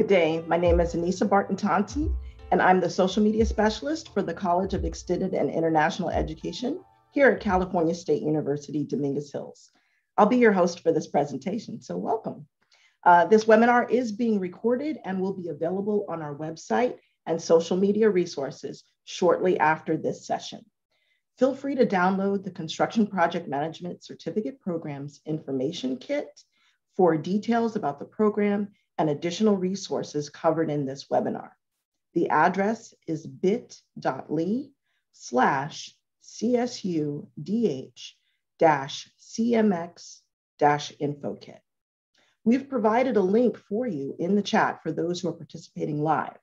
Good day. My name is Anissa Barton Thompson, and I'm the social media specialist for the College of Extended and International Education here at California State University, Dominguez Hills. I'll be your host for this presentation, so welcome. Uh, this webinar is being recorded and will be available on our website and social media resources shortly after this session. Feel free to download the Construction Project Management Certificate Programs Information Kit for details about the program and additional resources covered in this webinar. The address is bit.ly slash csudh dash cmx dash infokit. We've provided a link for you in the chat for those who are participating live.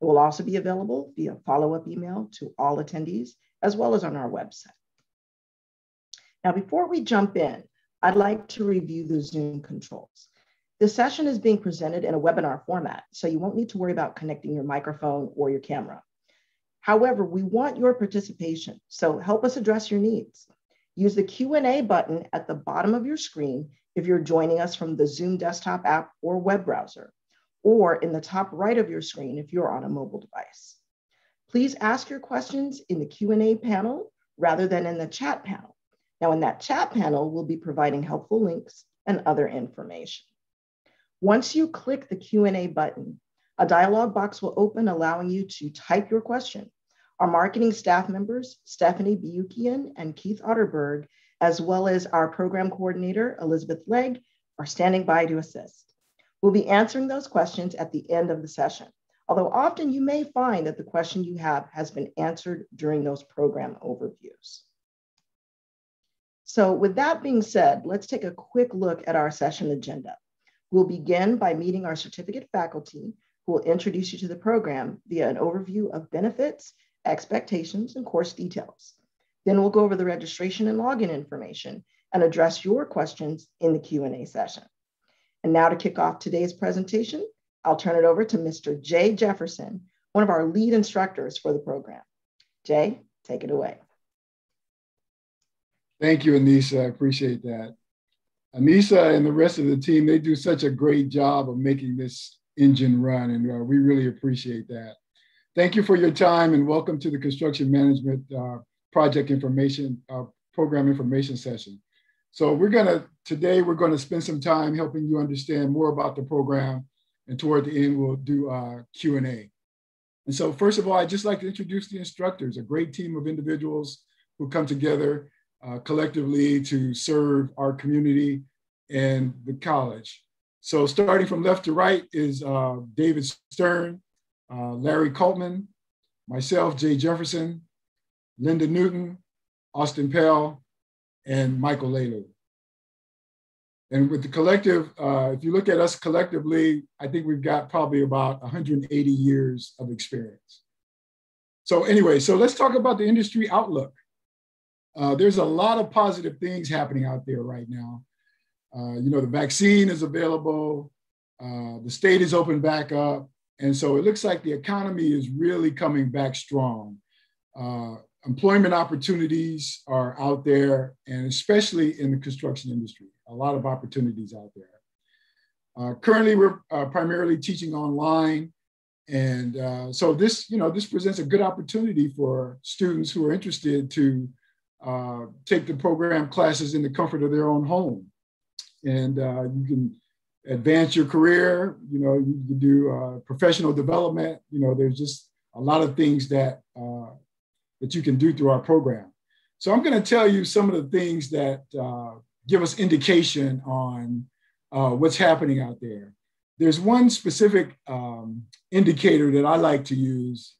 It will also be available via follow-up email to all attendees, as well as on our website. Now, before we jump in, I'd like to review the Zoom controls. The session is being presented in a webinar format, so you won't need to worry about connecting your microphone or your camera. However, we want your participation, so help us address your needs. Use the Q&A button at the bottom of your screen if you're joining us from the Zoom desktop app or web browser, or in the top right of your screen if you're on a mobile device. Please ask your questions in the Q&A panel rather than in the chat panel. Now in that chat panel, we'll be providing helpful links and other information. Once you click the Q&A button, a dialog box will open allowing you to type your question. Our marketing staff members, Stephanie Bukian and Keith Otterberg, as well as our program coordinator, Elizabeth Legg, are standing by to assist. We'll be answering those questions at the end of the session, although often you may find that the question you have has been answered during those program overviews. So with that being said, let's take a quick look at our session agenda. We'll begin by meeting our certificate faculty who will introduce you to the program via an overview of benefits, expectations, and course details. Then we'll go over the registration and login information and address your questions in the Q&A session. And now to kick off today's presentation, I'll turn it over to Mr. Jay Jefferson, one of our lead instructors for the program. Jay, take it away. Thank you, Anissa. I appreciate that. Anissa and the rest of the team, they do such a great job of making this engine run, and uh, we really appreciate that. Thank you for your time and welcome to the Construction Management uh, Project Information uh, Program Information Session. So we're gonna, today we're gonna spend some time helping you understand more about the program and toward the end we'll do uh, Q&A. And so first of all, I'd just like to introduce the instructors, a great team of individuals who come together uh, collectively to serve our community and the college. So starting from left to right is uh, David Stern, uh, Larry Coltman, myself, Jay Jefferson, Linda Newton, Austin Pell, and Michael Lelu. And with the collective, uh, if you look at us collectively, I think we've got probably about 180 years of experience. So anyway, so let's talk about the industry outlook. Uh, there's a lot of positive things happening out there right now. Uh, you know, the vaccine is available, uh, the state is open back up. And so it looks like the economy is really coming back strong. Uh, employment opportunities are out there, and especially in the construction industry, a lot of opportunities out there. Uh, currently, we're uh, primarily teaching online. And so this, you know, this presents a good opportunity for students who are interested to uh, take the program classes in the comfort of their own home. And uh, you can advance your career, you know, you can do uh, professional development. You know, there's just a lot of things that, uh, that you can do through our program. So I'm going to tell you some of the things that uh, give us indication on what's happening out there. There's one specific um, indicator that I like to use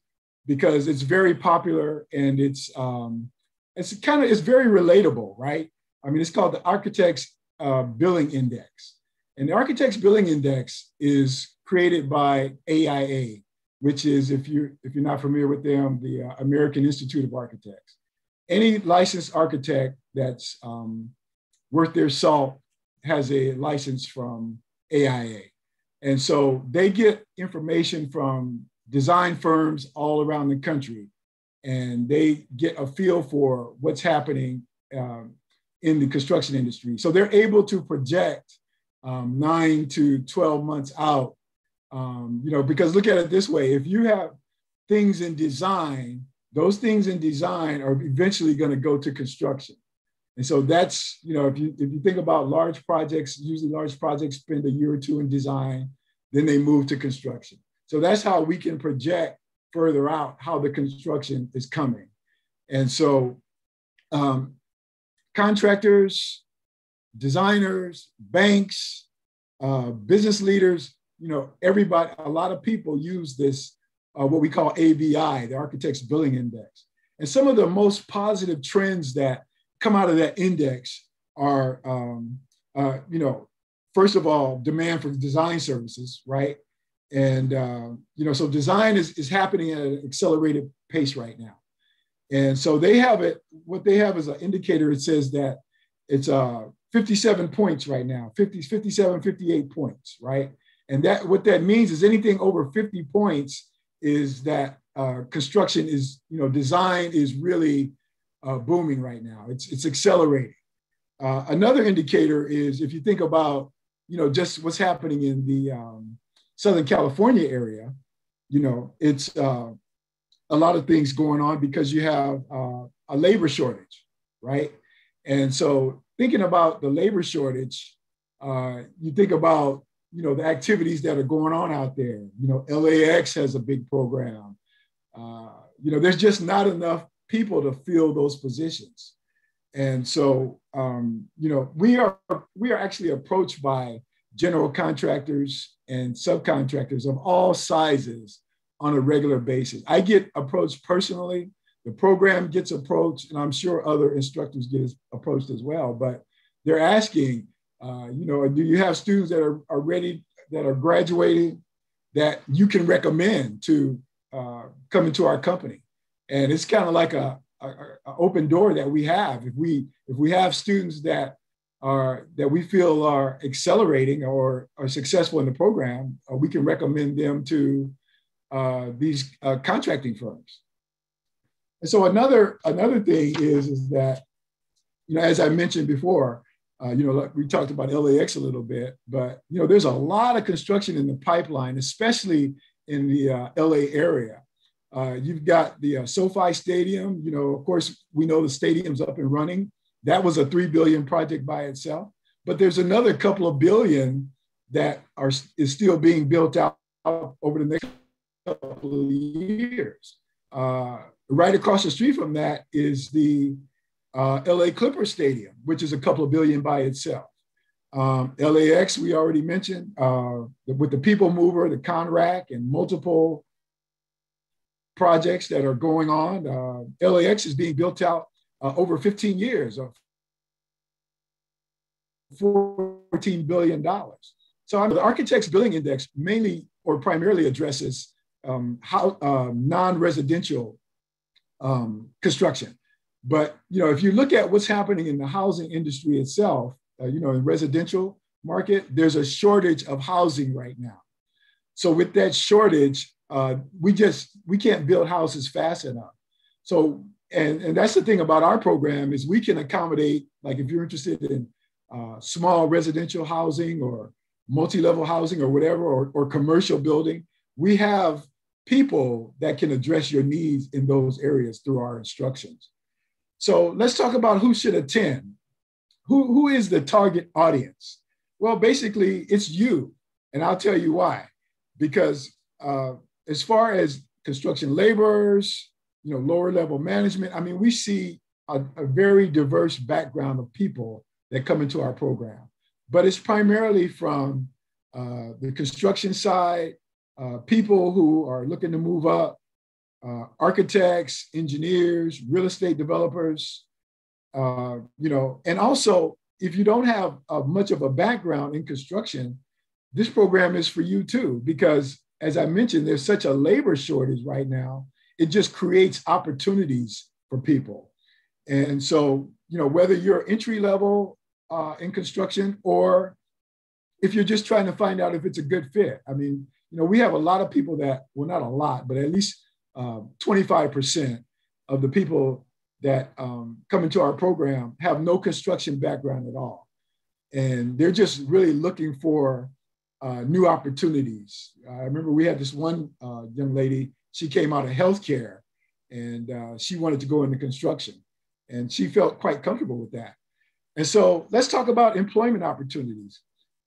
because it's very popular and it's um, it's kind of it's very relatable, right? I mean, it's called the Architects uh, Billing Index, and the Architects Billing Index is created by AIA, which is if you if you're not familiar with them, the uh, American Institute of Architects. Any licensed architect that's um, worth their salt has a license from AIA, and so they get information from design firms all around the country and they get a feel for what's happening um, in the construction industry. So they're able to project um, nine to 12 months out Um, you know, because look at it this way: if you have things in design, those things in design are eventually going to go to construction. And so that's, you know, if you if you think about large projects, usually large projects spend a year or two in design, then they move to construction. So that's how we can project further out how the construction is coming. And so um, contractors, designers, banks, uh, business leaders, you know, everybody, a lot of people use this, uh, what we call ABI, the Architects Billing Index. And some of the most positive trends that come out of that index are, um, uh, you know, first of all, demand for design services, right? And, uh, you know, so design is, is happening at an accelerated pace right now. And so they have it, what they have is an indicator. It says that it's uh, 57 points right now, 50, 57, 58 points, right? And that what that means is anything over 50 points is that uh, construction is, you know, design is really uh, booming right now. It's, it's accelerating. Uh, another indicator is if you think about, you know, just what's happening in the um, Southern California area, you know, it's uh, a lot of things going on because you have uh, a labor shortage, right? And so thinking about the labor shortage, uh, you think about you know the activities that are going on out there. You know, LAX has a big program. Uh, you know, there's just not enough people to fill those positions, and so um, you know we are we are actually approached by general contractors and subcontractors of all sizes on a regular basis. I get approached personally. The program gets approached, and I'm sure other instructors get approached as well. But they're asking, uh, you know, do you have students that are, are ready, that are graduating, that you can recommend to uh, come into our company? And it's kind of like a, a, a, open door that we have. If we if we have students that are that we feel are accelerating or are successful in the program, uh, we can recommend them to uh, these uh, contracting firms. And so another another thing is is that you know as I mentioned before, uh, you know we talked about LAX a little bit, but you know there's a lot of construction in the pipeline, especially in the uh, LA area. Uh, you've got the SoFi Stadium. You know, of course, we know the stadium's up and running. That was a three billion project by itself, but there's another couple of billion that are is still being built out over the next couple of years. Uh, right across the street from that is the uh, LA Clipper Stadium, which is a couple of billion by itself. Um, LAX, we already mentioned, uh, with the People Mover, the CONRAC, and multiple projects that are going on. Uh, LAX is being built out uh, over 15 years of $14 billion. So the Architects Billing Index mainly or primarily addresses um, how, uh, non-residential um, construction. But you know, if you look at what's happening in the housing industry itself, uh, you know, in residential market, there's a shortage of housing right now. So with that shortage, uh, we just we can't build houses fast enough. So and and that's the thing about our program is we can accommodate like if you're interested in uh, small residential housing or multi-level housing or whatever or, or commercial building, we have people that can address your needs in those areas through our instructions. So let's talk about who should attend. Who, who is the target audience? Well, basically, it's you. And I'll tell you why. Because uh, as far as construction laborers, you know, lower level management, I mean, we see a, a very diverse background of people that come into our program. But it's primarily from uh, the construction side, uh, people who are looking to move up, uh, architects, engineers, real estate developers, uh, you know, and also if you don't have much of a background in construction, this program is for you too, because as I mentioned, there's such a labor shortage right now. It just creates opportunities for people. And so, you know, whether you're entry level uh, in construction or if you're just trying to find out if it's a good fit. I mean, you know, we have a lot of people that, well, not a lot, but at least uh, 25% of the people that um, come into our program have no construction background at all. And they're just really looking for uh, new opportunities. I remember we had this one uh, young lady, she came out of healthcare and uh, she wanted to go into construction and she felt quite comfortable with that. And so let's talk about employment opportunities.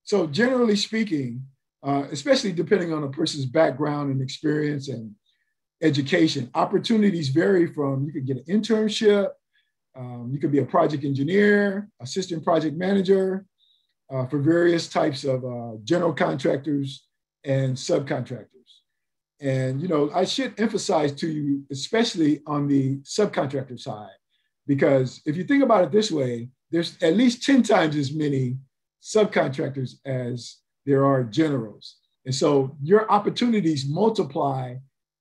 So generally speaking, uh, especially depending on a person's background and experience and education, opportunities vary from you could get an internship, um, you could be a project engineer, assistant project manager uh, for various types of uh, general contractors and subcontractors. And you know, I should emphasize to you, especially on the subcontractor side, because if you think about it this way, there's at least 10 times as many subcontractors as there are generals. And so your opportunities multiply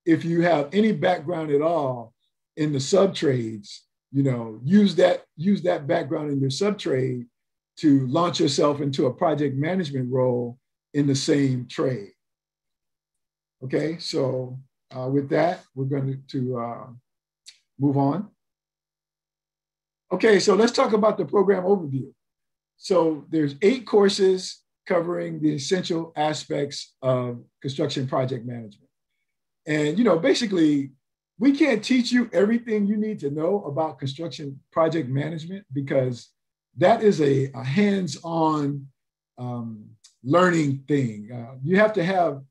if you have any background at all in the sub trades, you know, use that, use that background in your sub trade to launch yourself into a project management role in the same trade. Okay, so uh, with that, we're going to, uh, move on. Okay, so let's talk about the program overview. So there's eight courses covering the essential aspects of construction project management. And you know, basically, we can't teach you everything you need to know about construction project management because that is a, a hands-on um, learning thing. Uh, you have to have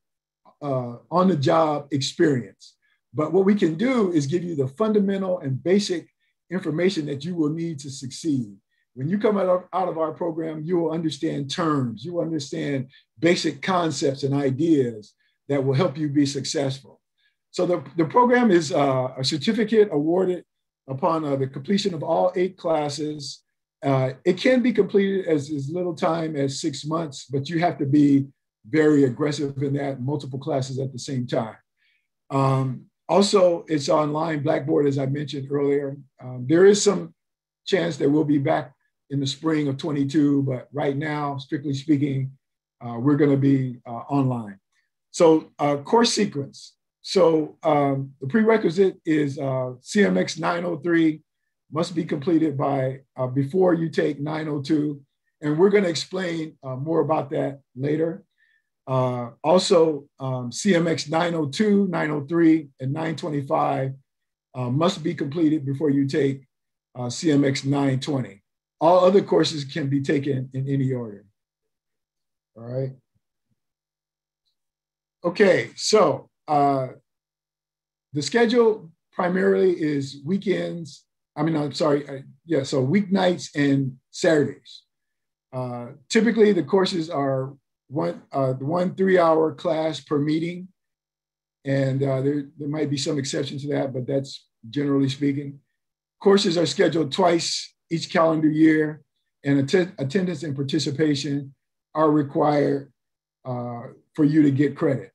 uh, on-the-job experience. But what we can do is give you the fundamental and basic information that you will need to succeed. When you come out of, out of our program, you will understand terms, you will understand basic concepts and ideas that will help you be successful. So the, the program is uh, a certificate awarded upon uh, the completion of all eight classes. Uh, it can be completed as, as little time as six months, but you have to be very aggressive in that, multiple classes at the same time. Um, also, it's online, Blackboard, as I mentioned earlier. Um, there is some chance that we'll be back in the spring of 22, but right now, strictly speaking, uh, we're going to be uh, online. So, uh, course sequence. So, um, the prerequisite is uh, CMX 903 must be completed by uh, before you take 902, and we're going to explain uh, more about that later. Uh, also, um, CMX 902, 903, and 925 uh, must be completed before you take uh, CMX 920. All other courses can be taken in any order. All right. Okay, so uh, the schedule primarily is weekends. I mean, I'm sorry. Uh, yeah, so weeknights and Saturdays. Uh, typically, the courses are one uh, one three hour class per meeting, and uh, there there might be some exception to that, but that's generally speaking. Courses are scheduled twice each calendar year, and att- attendance and participation are required uh, for you to get credit.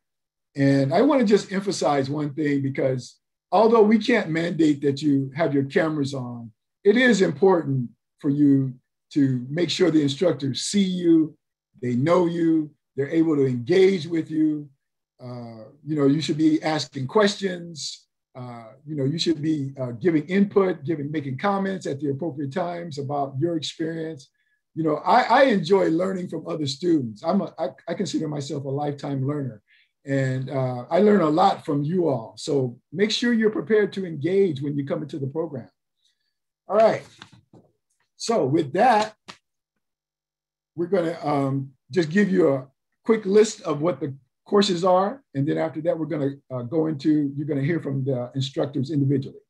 And I want to just emphasize one thing because although we can't mandate that you have your cameras on, it is important for you to make sure the instructors see you they know you, they're able to engage with you. Uh, you know, you should be asking questions. Uh, you know, you should be uh, giving input, giving, making comments at the appropriate times about your experience. You know, I, I enjoy learning from other students. I'm a, I, I consider myself a lifetime learner, and uh, I learn a lot from you all. So make sure you're prepared to engage when you come into the program. All right. So with that, we're going to um, just give you a quick list of what the courses are. And then after that, we're going to uh, go into, you're going to hear from the instructors individually.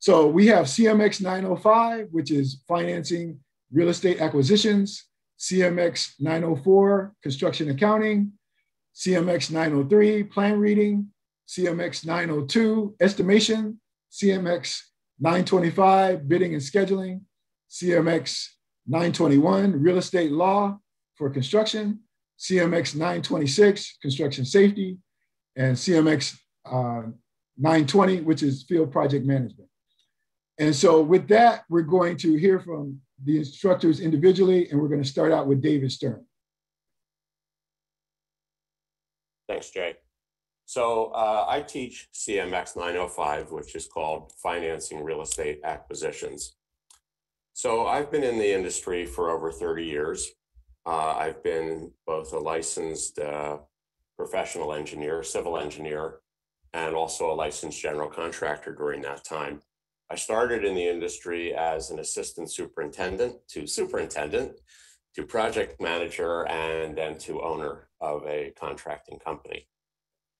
So we have CMX 905, which is financing real estate acquisitions, CMX 904, construction accounting, CMX 903, plan reading, CMX 902, estimation, CMX 925, bidding and scheduling, CMX 921, real estate law for construction, CMX 926, construction safety, and CMX uh, 920, which is field project management. And so with that, we're going to hear from the instructors individually, and we're going to start out with David Stern. Thanks, Jay. So uh, I teach CMX 905, which is called Financing Real Estate Acquisitions. So I've been in the industry for over 30 years. Uh, I've been both a licensed uh, professional engineer, civil engineer, and also a licensed general contractor during that time. I started in the industry as an assistant superintendent to superintendent to project manager and then to owner of a contracting company.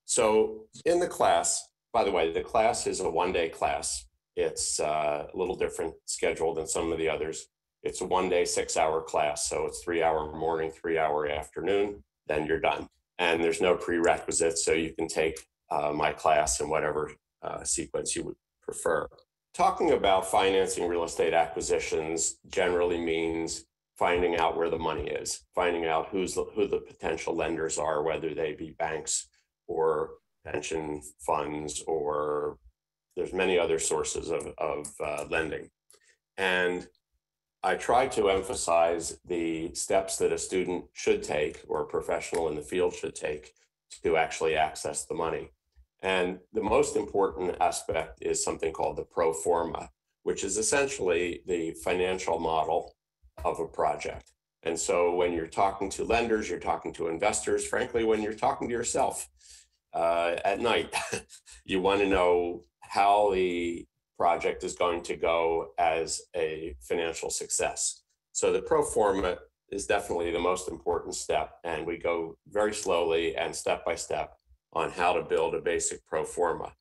So in the class, by the way, the class is a one day class. It's uh, a little different schedule than some of the others. It's a one day, six hour class. So it's three hour morning, three hour afternoon, then you're done. And there's no prerequisites. So you can take uh, my class in whatever uh, sequence you would prefer. Talking about financing real estate acquisitions generally means finding out where the money is, finding out who's the, who the potential lenders are, whether they be banks or pension funds or there's many other sources of, of uh, lending. And I try to emphasize the steps that a student should take or a professional in the field should take to actually access the money. And the most important aspect is something called the pro forma, which is essentially the financial model of a project. And so when you're talking to lenders, you're talking to investors, frankly, when you're talking to yourself uh, at night, you want to know how the project is going to go as a financial success. So the pro forma is definitely the most important step. And we go very slowly and step by step on how to build a basic pro forma.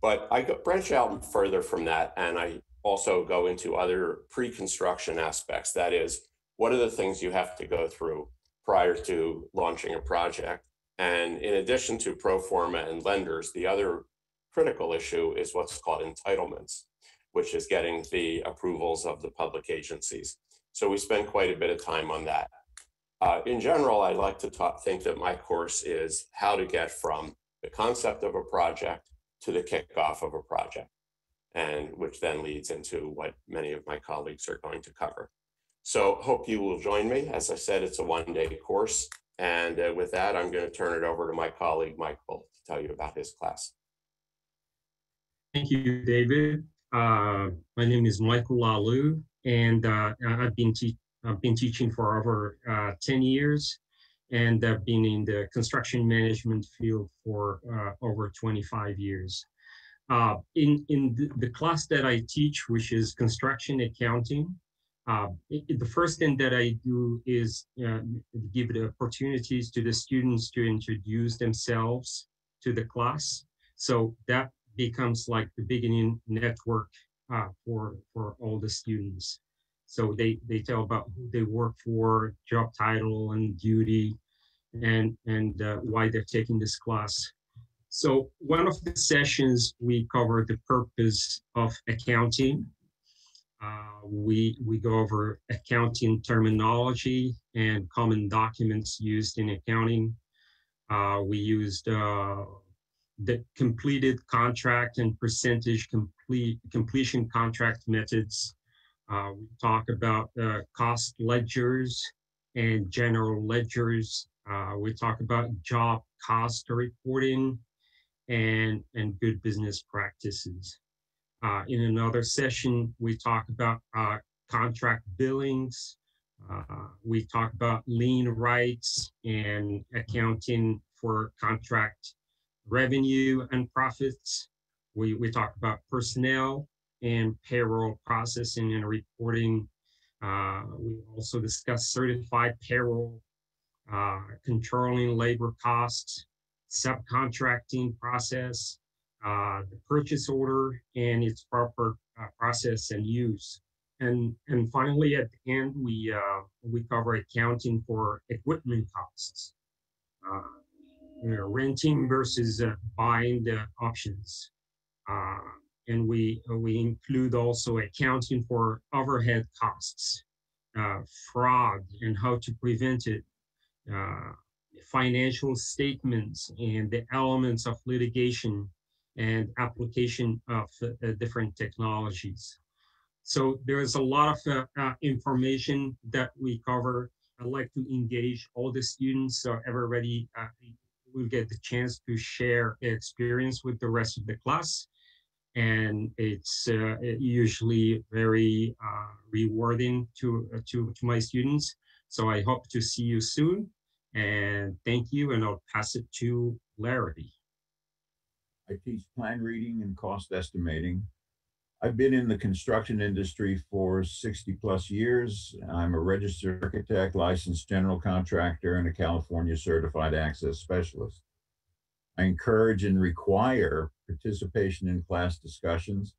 But I branch out further from that, and I also go into other pre-construction aspects. That is, what are the things you have to go through prior to launching a project? And in addition to pro forma and lenders, the other critical issue is what's called entitlements, which is getting the approvals of the public agencies. So we spend quite a bit of time on that. Uh, in general, I like to talk, think that my course is how to get from the concept of a project to the kickoff of a project, and which then leads into what many of my colleagues are going to cover. So hope you will join me. As I said, it's a one-day course. And uh, with that, I'm going to turn it over to my colleague, Michael, to tell you about his class. Thank you, David. Uh, my name is Michael Lalu, and uh, I've been te I've been teaching for over uh, 10 years and I've been in the construction management field for uh, over 25 years. Uh, in in the, class that I teach, which is construction accounting, uh, it, the first thing that I do is give the opportunities to the students to introduce themselves to the class. So that becomes like the beginning network uh, for for all the students. So they, they tell about who they work for, job title and duty, and, and uh, why they're taking this class. So one of the sessions, we cover the purpose of accounting. Uh, we, we go over accounting terminology and common documents used in accounting. Uh, we used uh, the completed contract and percentage complete completion contract methods uh, we talk about uh, cost ledgers and general ledgers. Uh, we talk about job cost reporting and, and good business practices. Uh, in another session, we talk about uh, contract billings. Uh, we talk about lien rights and accounting for contract revenue and profits. We, we talk about personnel and payroll processing and reporting. Uh, we also discuss certified payroll, uh, controlling labor costs, subcontracting process, uh, the purchase order and its proper uh, process and use. And, and finally, at the end, we, uh, we cover accounting for equipment costs, uh, renting versus buying the options and we uh, we include also accounting for overhead costs, uh, fraud, and how to prevent it, uh, financial statements, and the elements of litigation and application of uh, different technologies. So there is a lot of uh, uh, information that we cover. I'd like to engage all the students so everybody will get the chance to share experience with the rest of the class and it's uh, usually very uh, rewarding to, uh, to, to my students. So I hope to see you soon. And thank you. And I'll pass it to Larry. I teach plan reading and cost estimating. I've been in the construction industry for 60 plus years. I'm a registered architect, licensed general contractor, and a California certified access specialist. I encourage and require participation in class discussions,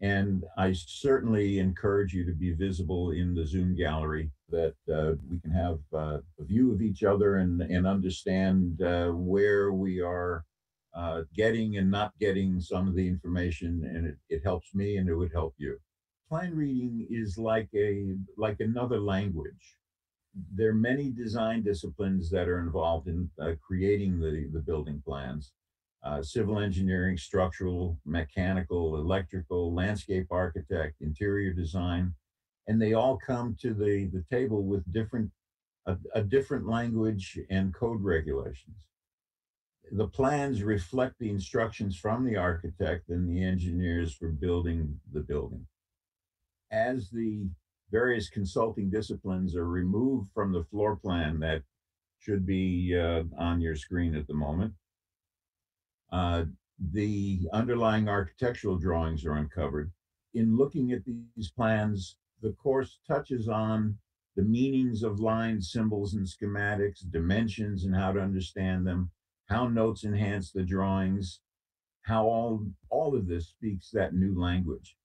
and I certainly encourage you to be visible in the Zoom gallery that uh, we can have uh, a view of each other and, and understand uh, where we are uh, getting and not getting some of the information and it, it helps me and it would help you. Plan reading is like a like another language. There are many design disciplines that are involved in uh, creating the, the building plans. Uh, civil engineering, structural, mechanical, electrical, landscape architect, interior design, and they all come to the, the table with different a, a different language and code regulations the plans reflect the instructions from the architect and the engineers for building the building. As the various consulting disciplines are removed from the floor plan that should be uh, on your screen at the moment, uh, the underlying architectural drawings are uncovered. In looking at these plans, the course touches on the meanings of lines, symbols, and schematics, dimensions, and how to understand them, how notes enhance the drawings, how all, all of this speaks that new language.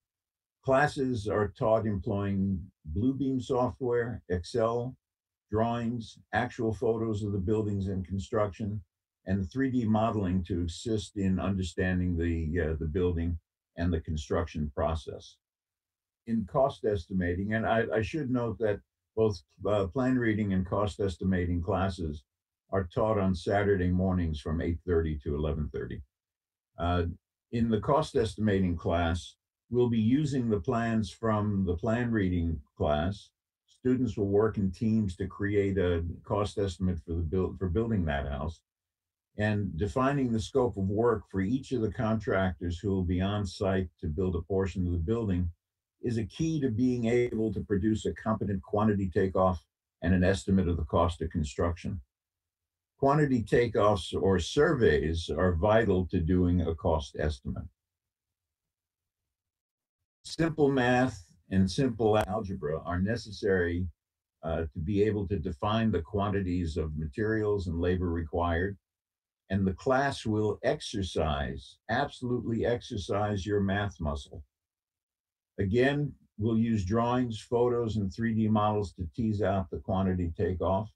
Classes are taught employing Bluebeam software, Excel, drawings, actual photos of the buildings and construction, and 3D modeling to assist in understanding the, uh, the building and the construction process. In cost estimating, and I, I should note that both uh, plan reading and cost estimating classes are taught on Saturday mornings from 8.30 to 11.30. Uh, in the cost estimating class, we'll be using the plans from the plan reading class. Students will work in teams to create a cost estimate for the build for building that house and defining the scope of work for each of the contractors who will be on site to build a portion of the building is a key to being able to produce a competent quantity takeoff and an estimate of the cost of construction. Quantity takeoffs or surveys are vital to doing a cost estimate. Simple math and simple algebra are necessary uh, to be able to define the quantities of materials and labor required. And the class will exercise, absolutely exercise your math muscle. Again, we'll use drawings, photos, and 3D models to tease out the quantity takeoff.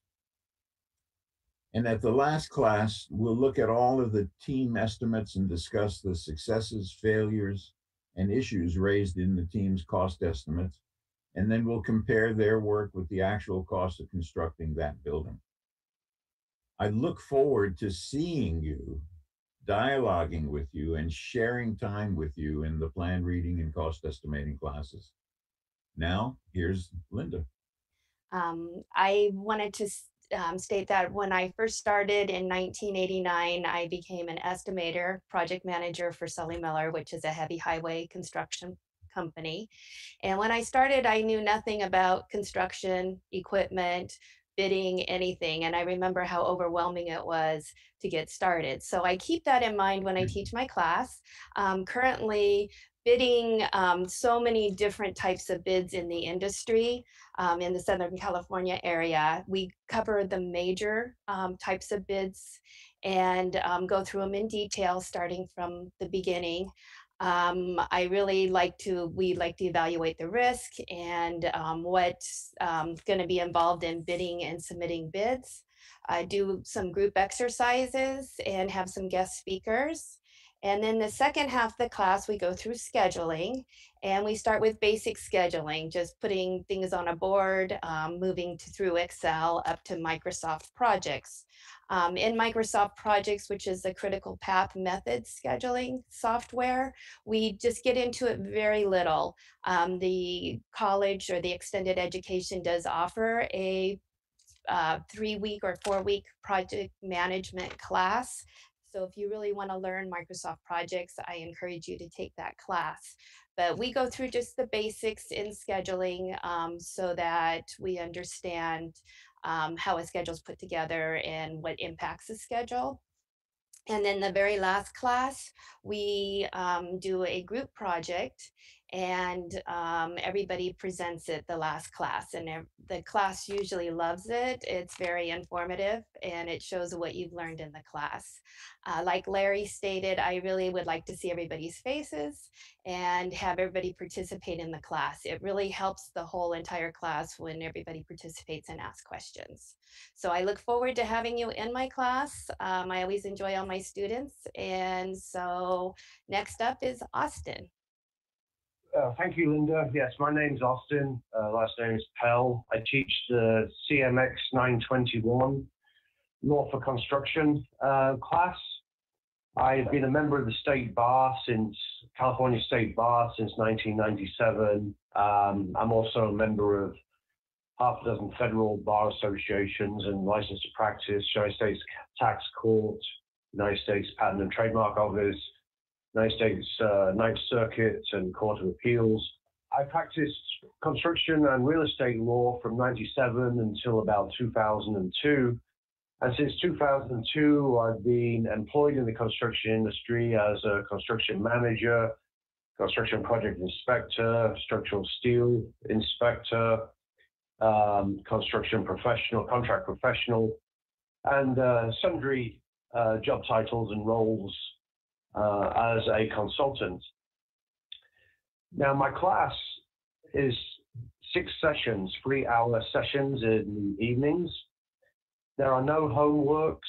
And at the last class, we'll look at all of the team estimates and discuss the successes, failures, and issues raised in the team's cost estimates. And then we'll compare their work with the actual cost of constructing that building. I look forward to seeing you, dialoguing with you, and sharing time with you in the plan reading and cost estimating classes. Now, here's Linda. Um, I wanted to um, state that when I first started in 1989, I became an estimator, project manager for Sully Miller, which is a heavy highway construction company. And when I started, I knew nothing about construction, equipment, bidding, anything. And I remember how overwhelming it was to get started. So I keep that in mind when I mm-hmm. teach my class. Um, currently, bidding um, so many different types of bids in the industry um, in the Southern California area. We cover the major um, types of bids and um, go through them in detail starting from the beginning. Um, I really like to, we like to evaluate the risk and um, what's going to be involved in bidding and submitting bids. I do some group exercises and have some guest speakers. And then the second half of the class, we go through scheduling and we start with basic scheduling, just putting things on a board, um, moving to, through Excel up to Microsoft projects. Um, in Microsoft projects, which is the critical path method scheduling software, we just get into it very little. Um, the college or the extended education does offer a uh, three week or four week project management class so if you really want to learn Microsoft projects, I encourage you to take that class. But we go through just the basics in scheduling um, so that we understand um, how a schedule is put together and what impacts the schedule. And then the very last class, we um, do a group project and um, everybody presents it the last class and the class usually loves it it's very informative and it shows what you've learned in the class. Uh, like larry stated i really would like to see everybody's faces and have everybody participate in the class. It really helps the whole entire class when everybody participates and asks questions. So i look forward to having you in my class um, i always enjoy all my students and so next up is austin uh, thank you, Linda. Yes, my name's Austin. Uh, last name is Pell. I teach the CMX 921 Law for Construction uh, class. I've been a member of the state bar since California State Bar since 1997. Um, I'm also a member of half a dozen federal bar associations and licensed to practice, United States Tax Court, United States Patent and Trademark Office, United States uh, Ninth Circuit and Court of Appeals. I practiced construction and real estate law from 97 until about 2002. And since 2002, I've been employed in the construction industry as a construction manager, construction project inspector, structural steel inspector, um, construction professional, contract professional, and uh, sundry uh, job titles and roles uh, as a consultant. Now, my class is six sessions, three hour sessions in the evenings. There are no homeworks,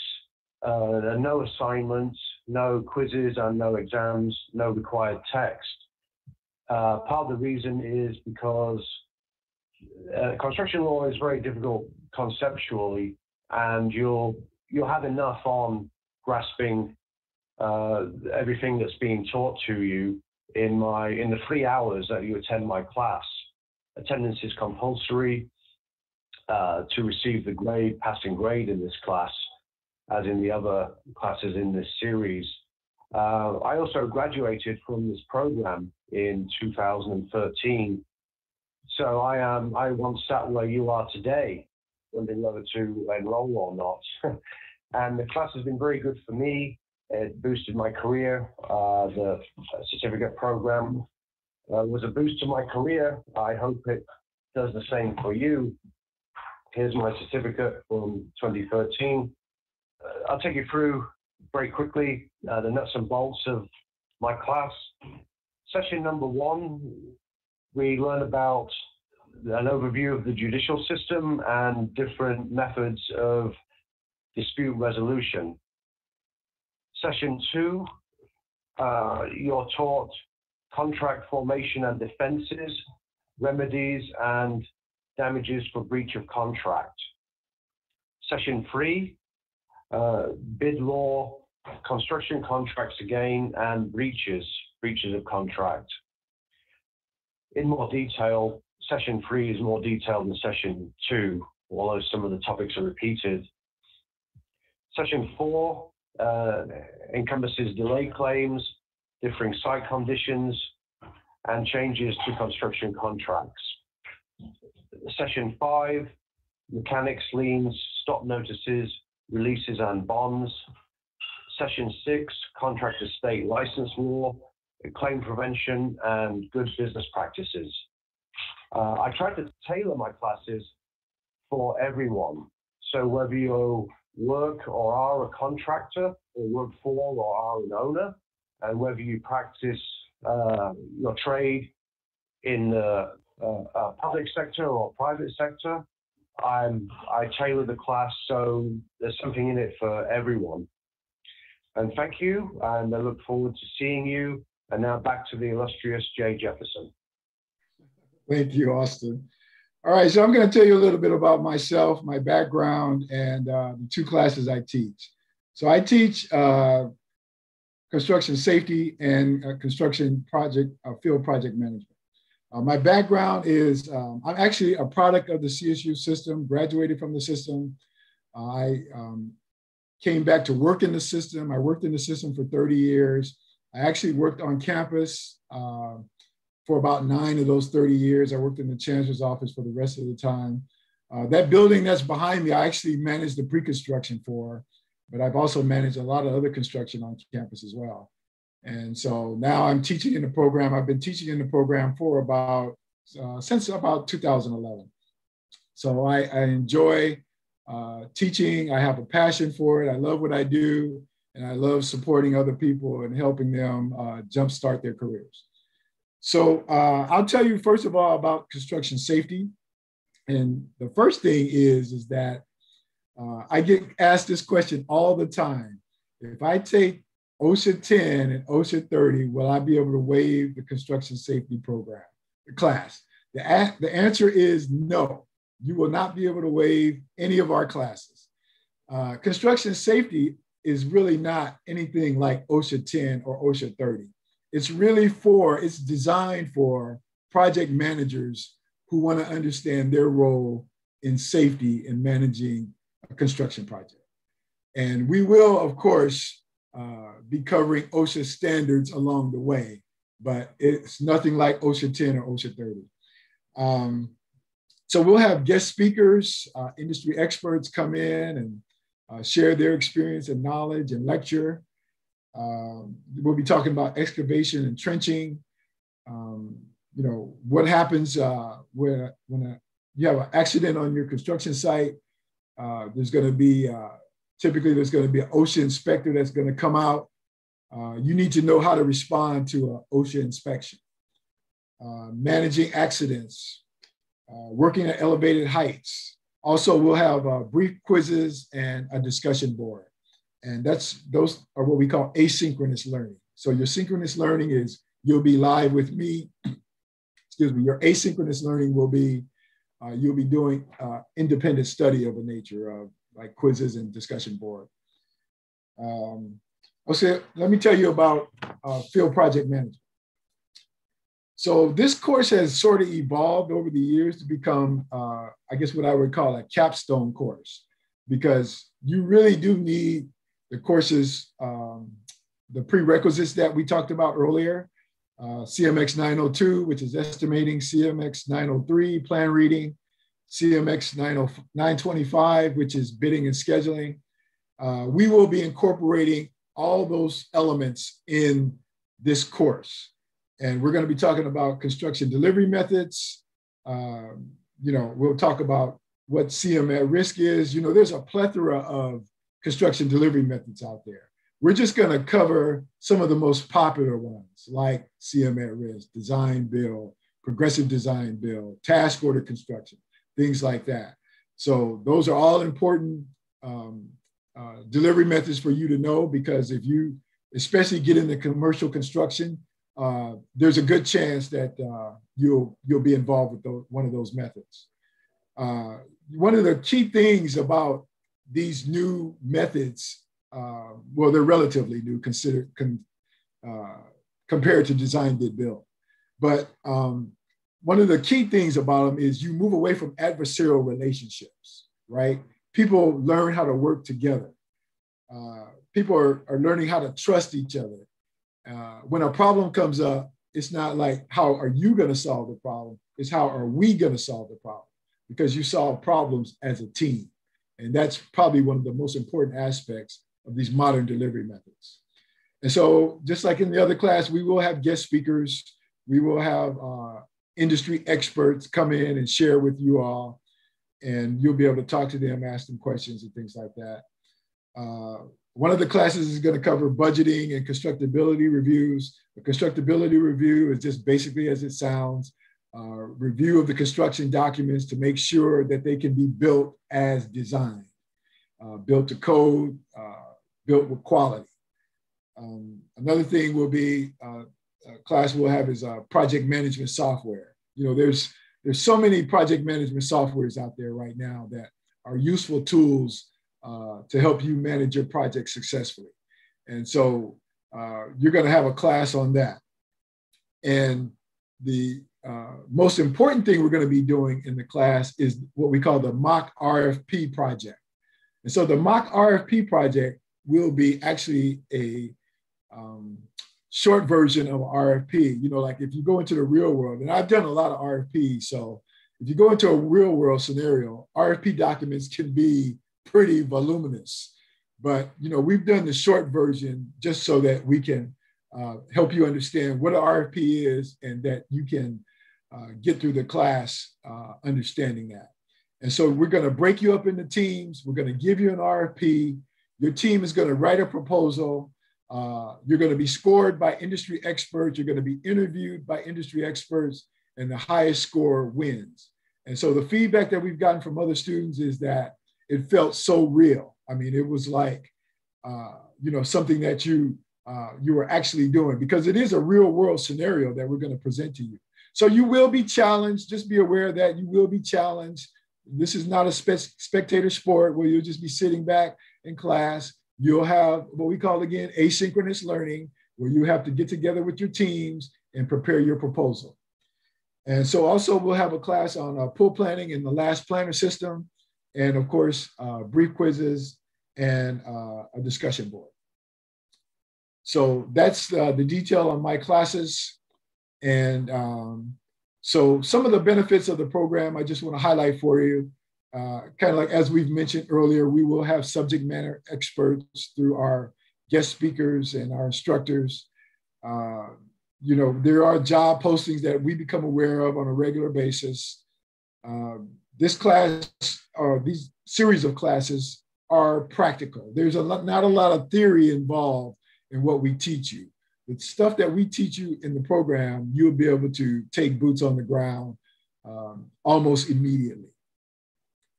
uh, no assignments, no quizzes, and no exams, no required text. Uh, part of the reason is because uh, construction law is very difficult conceptually, and you'll you'll have enough on grasping uh, everything that's being taught to you in my in the three hours that you attend my class. Attendance is compulsory uh, to receive the grade, passing grade in this class, as in the other classes in this series. Uh, I also graduated from this program in 2013. So I am I once sat where you are today, wondering whether to enroll or not. and the class has been very good for me. It boosted my career. Uh, the certificate program uh, was a boost to my career. I hope it does the same for you. Here's my certificate from 2013. Uh, I'll take you through very quickly uh, the nuts and bolts of my class. Session number one, we learn about an overview of the judicial system and different methods of dispute resolution. Session two, uh, you're taught contract formation and defenses, remedies, and damages for breach of contract. Session three, uh, bid law, construction contracts again, and breaches, breaches of contract. In more detail, session three is more detailed than session two, although some of the topics are repeated. Session four uh, encompasses delay claims, differing site conditions, and changes to construction contracts. Session five, mechanics, liens, stop notices, releases and bonds. Session six, contractor state license law, claim prevention, and good business practices. Uh, I try to tailor my classes for everyone. So whether you work or are a contractor or work for or are an owner, and whether you practice uh, your trade in the uh, uh, public sector or private sector, I'm, I tailor the class so there's something in it for everyone. And thank you, and I look forward to seeing you. And now back to the illustrious Jay Jefferson. Thank you, Austin. All right, so I'm going to tell you a little bit about myself, my background, and uh, the two classes I teach. So I teach uh, construction safety and uh, construction project, uh, field project management. Uh, my background is um, I'm actually a product of the CSU system, graduated from the system. I um, came back to work in the system. I worked in the system for 30 years. I actually worked on campus uh, for about nine of those 30 years. I worked in the chancellor's office for the rest of the time. Uh, that building that's behind me, I actually managed the pre-construction for, but I've also managed a lot of other construction on campus as well. And so now I'm teaching in the program. I've been teaching in the program for about, uh, since about 2011. So I, I enjoy uh, teaching. I have a passion for it. I love what I do. And I love supporting other people and helping them uh, jumpstart their careers. So uh, I'll tell you first of all about construction safety. And the first thing is, is that uh, I get asked this question all the time. If I take OSHA 10 and OSHA 30, will I be able to waive the construction safety program, the class? The, the answer is no. You will not be able to waive any of our classes. Uh, construction safety is really not anything like OSHA 10 or OSHA 30. It's really for, it's designed for project managers who want to understand their role in safety in managing a construction project. And we will, of course, uh, be covering OSHA standards along the way, but it's nothing like OSHA 10 or OSHA 30. Um, so we'll have guest speakers, uh, industry experts come in and uh, share their experience and knowledge and lecture. Um, we'll be talking about excavation and trenching. Um, you know, what happens uh, when, when a, you have an accident on your construction site. Uh, there's going to be, uh, typically there's going to be an OSHA inspector that's going to come out. Uh, you need to know how to respond to an OSHA inspection. Uh, managing accidents, working at elevated heights, also, we'll have uh, brief quizzes and a discussion board. And that's those are what we call asynchronous learning. So your synchronous learning is you'll be live with me. Excuse me. Your asynchronous learning will be uh, you'll be doing uh, independent study of a nature of like quizzes and discussion board. Um, okay, let me tell you about uh, field project management. So this course has sort of evolved over the years to become, uh, I guess, what I would call a capstone course, because you really do need the courses, um, the prerequisites that we talked about earlier, uh, CMX 902, which is estimating, CMX 903, plan reading, CMX 925, which is bidding and scheduling. Uh, we will be incorporating all those elements in this course. And we're going to be talking about construction delivery methods. Um, you know, we'll talk about what CM at risk is. You know, there's a plethora of construction delivery methods out there. We're just going to cover some of the most popular ones, like CM at risk, design build, progressive design build, task order construction, things like that. So those are all important um, uh, delivery methods for you to know because if you, especially get into commercial construction, uh, there's a good chance that uh, you'll you'll be involved with one of those methods. Uh, one of the key things about these new methods, uh, well, they're relatively new considered con, uh, compared to design bid build, but um, one of the key things about them is you move away from adversarial relationships, right? People learn how to work together. people are, are learning how to trust each other uh, when a problem comes up, it's not like how are you going to solve the problem? It's how are we going to solve the problem? Because you solve problems as a team. And that's probably one of the most important aspects of these modern delivery methods. And so, just like in the other class, we will have guest speakers, we will have uh, industry experts come in and share with you all, and you'll be able to talk to them, ask them questions, and things like that. Uh, one of the classes is going to cover budgeting and constructability reviews. A constructability review is just basically as it sounds, uh, review of the construction documents to make sure that they can be built as designed, uh, built to code, uh, built with quality. Um, another thing will be uh, class we'll have is uh, project management software. You know, there's there's so many project management softwares out there right now that are useful tools to help you manage your project successfully. And so you're going to have a class on that. And the uh, most important thing we're going to be doing in the class is what we call the mock RFP project. And so the mock RFP project will be actually a um, short version of RFP. You know, like if you go into the real world, and I've done a lot of RFP, so if you go into a real world scenario, RFP documents can be pretty voluminous. But you know, we've done the short version just so that we can uh, help you understand what an RFP is and that you can get through the class uh, understanding that. And so we're going to break you up into teams. We're going to give you an RFP. Your team is going to write a proposal. Uh, you're going to be scored by industry experts. You're going to be interviewed by industry experts, and the highest score wins. And so the feedback that we've gotten from other students is that it felt so real. I mean, it was like, uh, you know, something that you uh, you were actually doing because it is a real world scenario that we're going to present to you. So you will be challenged. Just be aware that you will be challenged. This is not a spe- spectator sport where you'll just be sitting back in class. You'll have what we call again asynchronous learning, where you have to get together with your teams and prepare your proposal. And so also we'll have a class on uh, pull planning and the last planner system and of course, uh, brief quizzes and uh, a discussion board. So that's uh, the detail on my classes. And um, so some of the benefits of the program I just want to highlight for you. Uh, kind of like as we've mentioned earlier, we will have subject matter experts through our guest speakers and our instructors. Uh, you know, there are job postings that we become aware of on a regular basis. Um, this class or these series of classes are practical. There's a lot, not a lot of theory involved in what we teach you. The stuff that we teach you in the program, you'll be able to take boots on the ground um, almost immediately.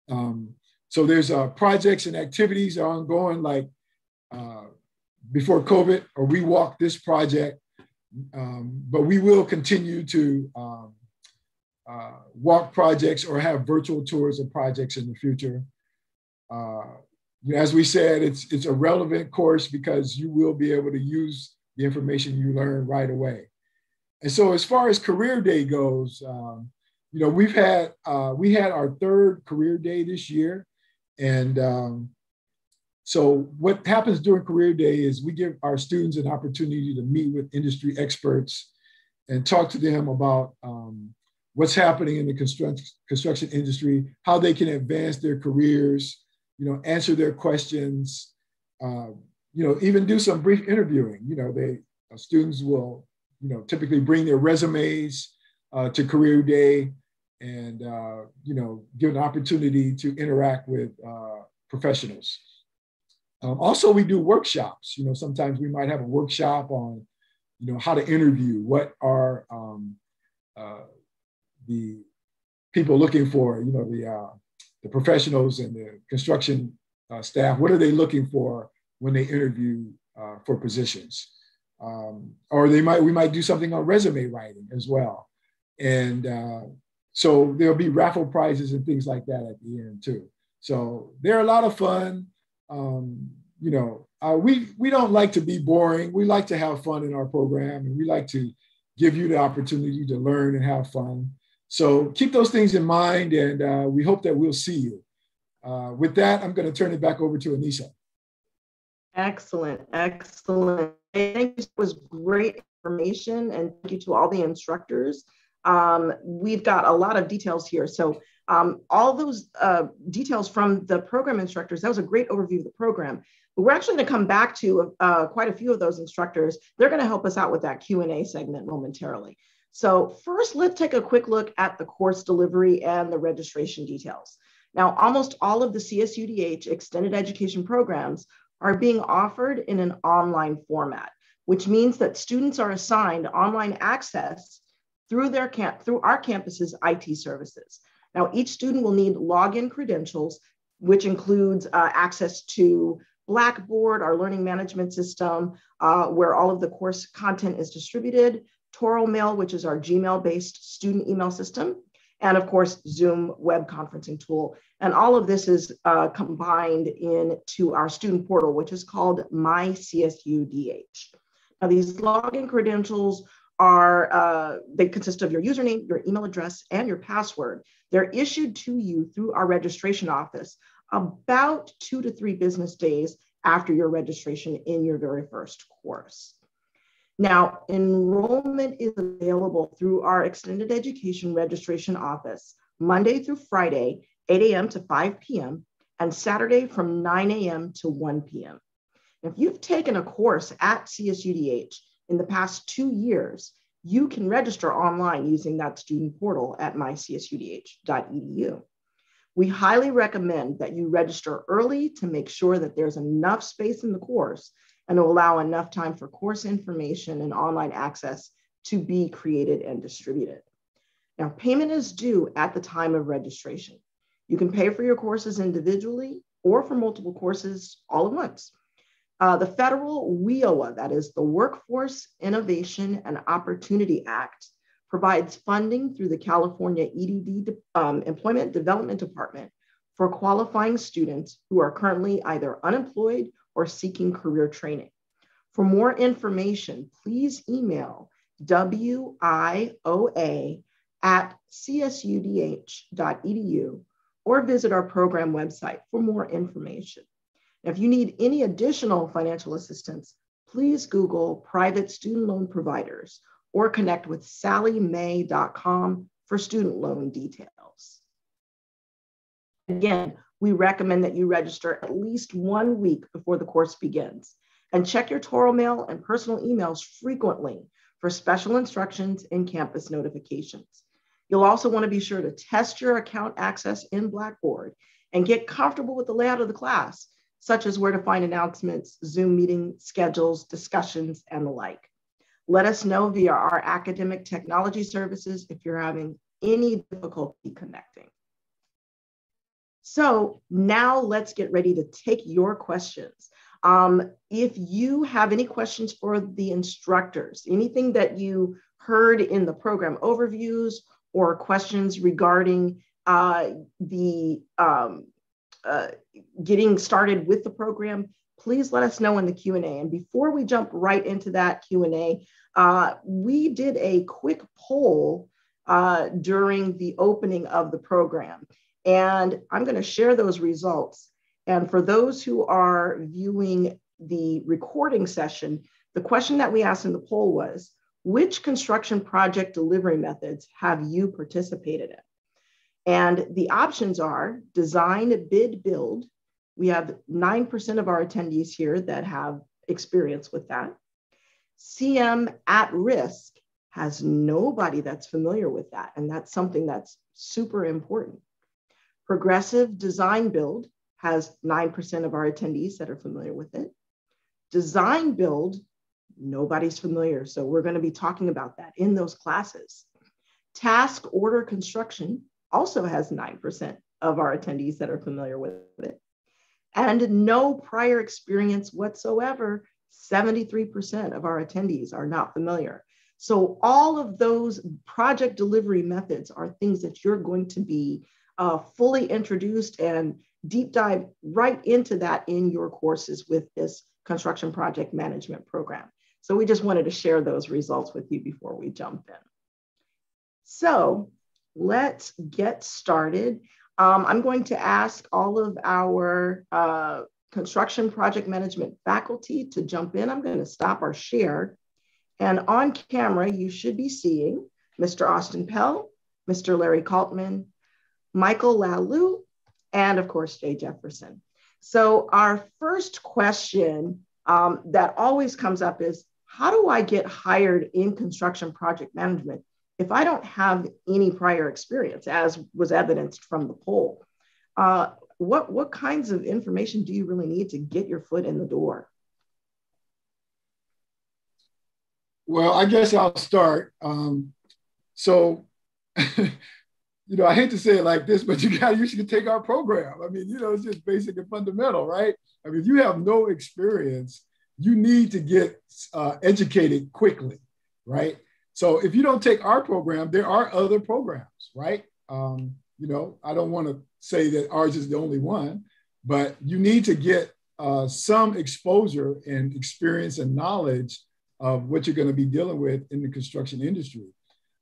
Um, so there's uh, projects and activities are ongoing, like uh, before COVID, or we walk this project, um, but we will continue to um, uh, walk projects or have virtual tours of projects in the future. Uh, as we said, it's, it's a relevant course because you will be able to use the information you learn right away. And so as far as career day goes, um, you know, we've had, uh, we had our third career day this year. And um, so what happens during career day is we give our students an opportunity to meet with industry experts and talk to them about um, what's happening in the construction construction industry, how they can advance their careers, you know, answer their questions, uh, you know, even do some brief interviewing. You know, they uh, students will, you know, typically bring their resumes uh, to career day and uh, you know give an opportunity to interact with uh, professionals. Um, also, we do workshops. You know, sometimes we might have a workshop on, you know, how to interview. What are um, uh, the people looking for, you know, the uh, the professionals and the construction staff, what are they looking for when they interview uh, for positions? Um, or they might we might do something on resume writing as well, and uh, so there'll be raffle prizes and things like that at the end too. So they're a lot of fun. Um, you know, uh, we we don't like to be boring. We like to have fun in our program, and we like to give you the opportunity to learn and have fun. So keep those things in mind, and uh, we hope that we'll see you. Uh, with that, I'm going to turn it back over to Anissa. Excellent, excellent. Thank you. It was great information, and thank you to all the instructors. Um, we've got a lot of details here. So um, all those uh, details from the program instructors, that was a great overview of the program. But we're actually going to come back to uh, quite a few of those instructors. They're going to help us out with that Q&A segment momentarily. So first, let's take a quick look at the course delivery and the registration details. Now, almost all of the CSUDH extended education programs are being offered in an online format, which means that students are assigned online access through, their camp, through our campus's IT services. Now, each student will need login credentials, which includes uh, access to Blackboard, our learning management system, uh, where all of the course content is distributed, Toro Mail, which is our Gmail-based student email system, and of course, Zoom web conferencing tool. And all of this is uh, combined into our student portal, which is called My CSUDH. Now, these login credentials are, uh, they consist of your username, your email address, and your password. They're issued to you through our registration office about two to three business days after your registration in your very first course. Now, enrollment is available through our extended education registration office Monday through Friday, 8 a.m. to 5 p.m., and Saturday from 9 a.m. to 1 p.m. If you've taken a course at CSUDH in the past two years, you can register online using that student portal at mycsudh.edu. We highly recommend that you register early to make sure that there's enough space in the course and allow enough time for course information and online access to be created and distributed. Now, payment is due at the time of registration. You can pay for your courses individually or for multiple courses all at once. Uh, the federal WIOA, that is the Workforce Innovation and Opportunity Act, provides funding through the California EDD um, Employment Development Department for qualifying students who are currently either unemployed or seeking career training. For more information, please email WIOA at csudh.edu or visit our program website for more information. If you need any additional financial assistance, please Google private student loan providers or connect with salliemae.com for student loan details. Again, we recommend that you register at least one week before the course begins and check your Toro mail and personal emails frequently for special instructions and campus notifications. You'll also want to be sure to test your account access in Blackboard and get comfortable with the layout of the class such as where to find announcements, Zoom meeting schedules, discussions, and the like. Let us know via our academic technology services if you're having any difficulty connecting. So now let's get ready to take your questions. Um, if you have any questions for the instructors, anything that you heard in the program overviews or questions regarding uh, the um, uh, getting started with the program, please let us know in the Q&A. And before we jump right into that Q&A, uh, we did a quick poll uh, during the opening of the program. And I'm going to share those results. And for those who are viewing the recording session, the question that we asked in the poll was, which construction project delivery methods have you participated in? And the options are design, bid, build. We have 9% of our attendees here that have experience with that. CM at risk has nobody that's familiar with that. And that's something that's super important. Progressive design build has 9% of our attendees that are familiar with it. Design build, nobody's familiar. So we're going to be talking about that in those classes. Task order construction, also has 9% of our attendees that are familiar with it. And no prior experience whatsoever, 73% of our attendees are not familiar. So all of those project delivery methods are things that you're going to be uh, fully introduced and deep dive right into that in your courses with this construction project management program. So we just wanted to share those results with you before we jump in. So let's get started. Um, I'm going to ask all of our uh, construction project management faculty to jump in. I'm going to stop our share. And on camera, you should be seeing Mr. Austin Pell, Mr. Larry Kaltman, Michael Lalu, and of course, Jay Jefferson. So our first question um, that always comes up is, how do I get hired in construction project management? if I don't have any prior experience, as was evidenced from the poll, uh, what, what kinds of information do you really need to get your foot in the door? Well, I guess I'll start. Um, so, you know, I hate to say it like this, but you got you should take our program. I mean, you know, it's just basic and fundamental, right? I mean, if you have no experience, you need to get uh, educated quickly, right? So if you don't take our program, there are other programs, right? Um, you know, I don't want to say that ours is the only one, but you need to get uh, some exposure and experience and knowledge of what you're going to be dealing with in the construction industry.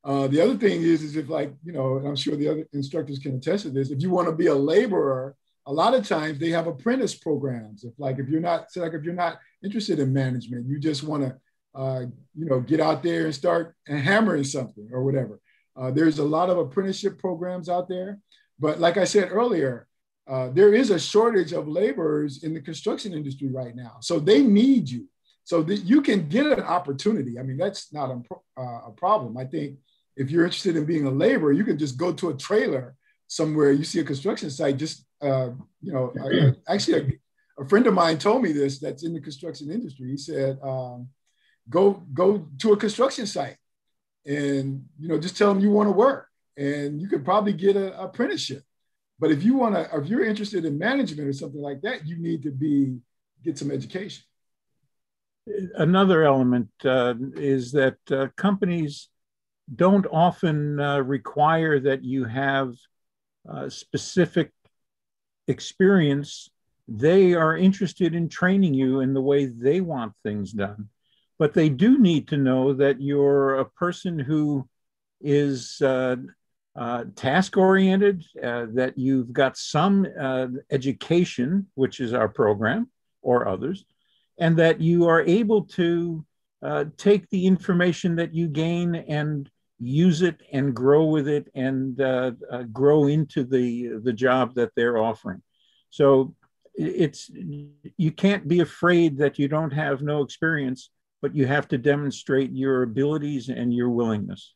Uh, the other thing is, is if like, you know, and I'm sure the other instructors can attest to this, if you want to be a laborer, a lot of times they have apprentice programs. If like, if you're not, like if you're not interested in management, you just want to uh, you know, get out there and start hammering something or whatever. Uh, there's a lot of apprenticeship programs out there. But like I said earlier, uh, there is a shortage of laborers in the construction industry right now. So they need you. So that you can get an opportunity. I mean, that's not a, uh, a problem. I think if you're interested in being a laborer, you can just go to a trailer somewhere. You see a construction site, just, uh, you know, actually, a, a, friend of mine told me this that's in the construction industry. He said, um, go, go to a construction site and, you know, just tell them you want to work and you could probably get an apprenticeship. But if you want to, if you're interested in management or something like that, you need to be, get some education. Another element uh, is that uh, companies don't often uh, require that you have uh, specific experience. They are interested in training you in the way they want things done. But they do need to know that you're a person who is uh, uh, task oriented, uh, that you've got some uh, education, which is our program or others, and that you are able to take the information that you gain and use it and grow with it and uh, uh, grow into the the job that they're offering. So it's you can't be afraid that you don't have no experience, but you have to demonstrate your abilities and your willingness.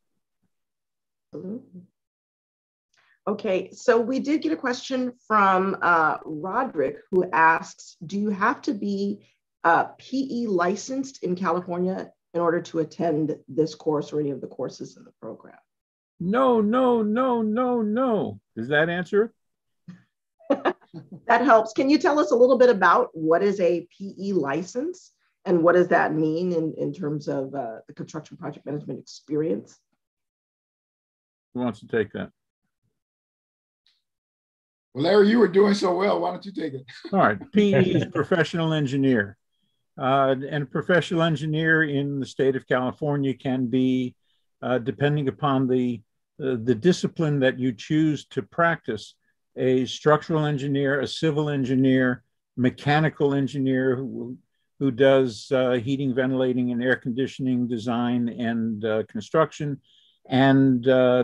Okay, so we did get a question from uh, Roderick who asks, do you have to be uh, PE licensed in California in order to attend this course or any of the courses in the program? No, no, no, no, no. Does that answer? that helps. Can you tell us a little bit about what is a PE license and what does that mean in, in terms of uh, the construction project management experience? Who wants to take that? Well, Larry, you were doing so well. Why don't you take it? All right. PE is professional engineer. Uh, and a professional engineer in the state of California can be, uh, depending upon the, uh, the discipline that you choose to practice, a structural engineer, a civil engineer, mechanical engineer who, who does uh, heating, ventilating, and air conditioning design and uh, construction, and uh,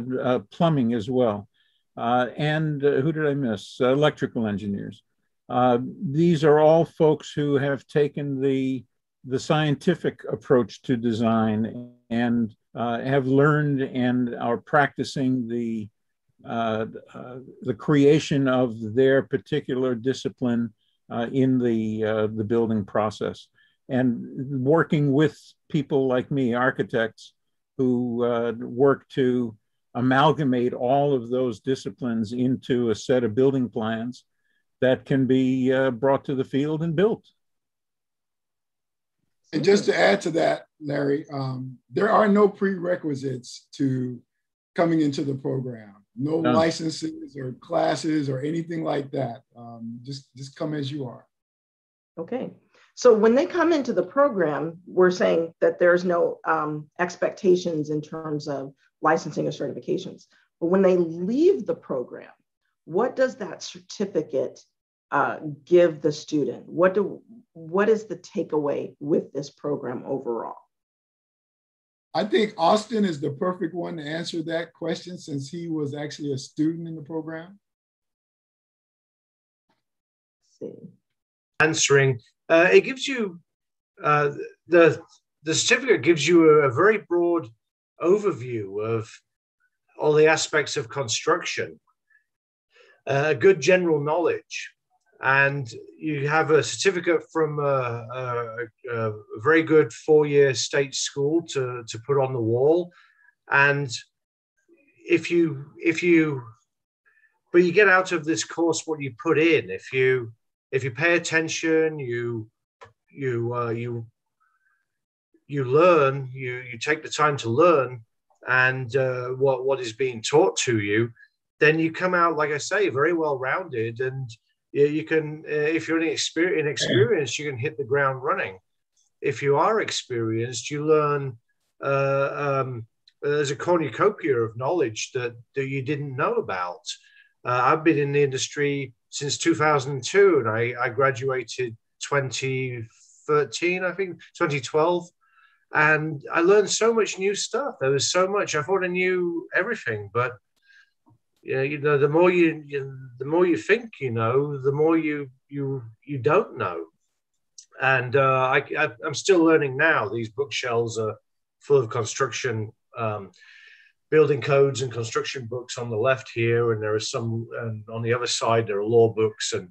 plumbing as well. and who did I miss? electrical engineers. Uh, these are all folks who have taken the, the scientific approach to design and uh, have learned and are practicing the, uh, uh the creation of their particular discipline uh, in the, the building process. And working with people like me, architects, who work to amalgamate all of those disciplines into a set of building plans that can be uh, brought to the field and built. And just to add to that, Larry, um, there are no prerequisites to coming into the program. No, no. licenses or classes or anything like that. Um, just just come as you are. Okay. So when they come into the program, we're saying that there's no um, expectations in terms of licensing or certifications. But when they leave the program, what does that certificate uh, give the student? What do what is the takeaway with this program overall? I think Austin is the perfect one to answer that question since he was actually a student in the program. Let's see. Answering, uh, it gives you uh, the the certificate gives you a, a very broad overview of all the aspects of construction, uh, good general knowledge and you have a certificate from a, a, a very good four-year state school to, to put on the wall. And if you if you but you get out of this course what you put in. If you if you pay attention you you uh, you you learn you you take the time to learn and uh, what what is being taught to you then you come out like i say very well rounded and you, you can, uh, if you're inexperienced, you can hit the ground running. If you are experienced, you learn. Uh, um, there's a cornucopia of knowledge that, that you didn't know about. Uh, I've been in the industry since 2002, and I, I graduated 2013, I think 2012. and I learned so much new stuff. There was so much. I thought I knew everything, but you know, the more you, you, the more you think you know, the more you you you don't know. And uh, I, I, am still learning now. These bookshelves are full of construction, um, building codes and construction books on the left here, and there are some and on the other side there are law books. And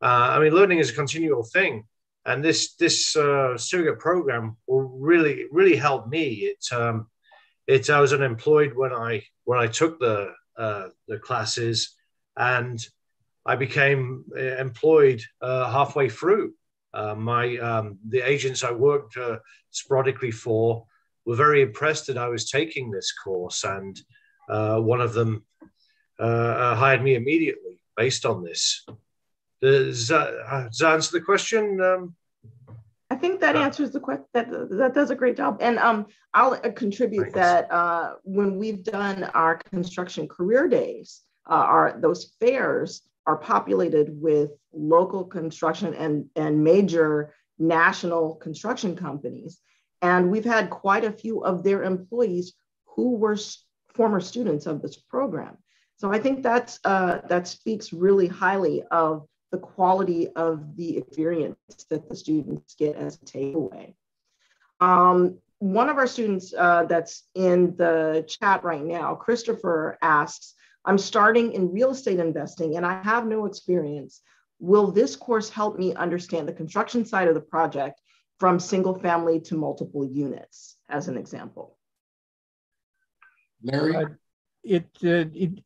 uh, I mean, learning is a continual thing. And this this uh, surrogate program will really really help me. It um, it I was unemployed when I when I took the uh, the classes, and I became uh, employed uh, halfway through. Uh, my um, the agents I worked uh, sporadically for were very impressed that I was taking this course, and uh, one of them hired me immediately based on this. Does that, does that answer the question? Um, think that answers the question. That that does a great job. And um, I'll uh, contribute Thanks. that uh, when we've done our construction career days, uh, our those fairs are populated with local construction and and major national construction companies, and we've had quite a few of their employees who were former students of this program. So I think that's uh, that speaks really highly of the quality of the experience that the students get as a takeaway. Um, one of our students uh, that's in the chat right now, Christopher asks, I'm starting in real estate investing and I have no experience. Will this course help me understand the construction side of the project from single family to multiple units, as an example? Larry? Uh, it, uh, it,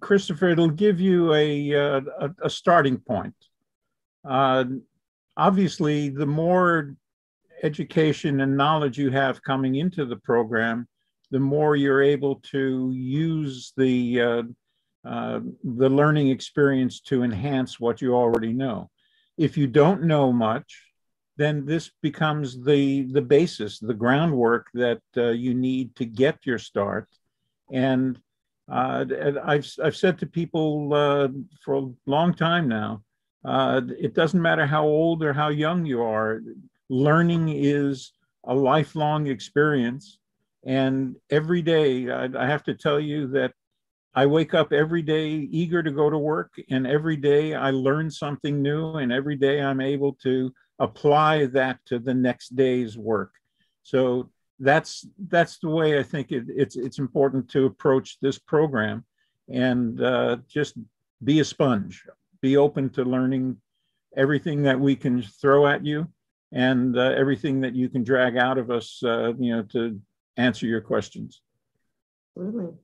Christopher, it'll give you a, uh, a, a starting point. Uh, obviously, the more education and knowledge you have coming into the program, the more you're able to use the uh, uh, the learning experience to enhance what you already know. If you don't know much, then this becomes the the basis, the groundwork that uh, you need to get your start. And uh, I've, I've said to people uh, for a long time now, uh, it doesn't matter how old or how young you are, learning is a lifelong experience. And every day, I, I have to tell you that I wake up every day eager to go to work, and every day I learn something new, and every day I'm able to apply that to the next day's work. So that's that's the way I think it, it's it's important to approach this program, and uh, just be a sponge, be open to learning everything that we can throw at you, and uh, everything that you can drag out of us, uh, you know, to answer your questions. Absolutely.